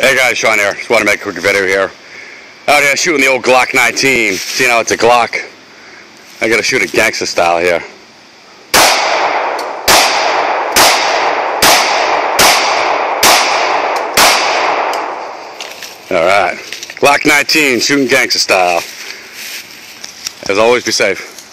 Hey guys, Sean here. Just want to make a quick video here. Out here shooting the old Glock 19. See how it's a Glock. I gotta shoot a gangster style here. Alright. Glock 19, shooting gangster style. As always, be safe.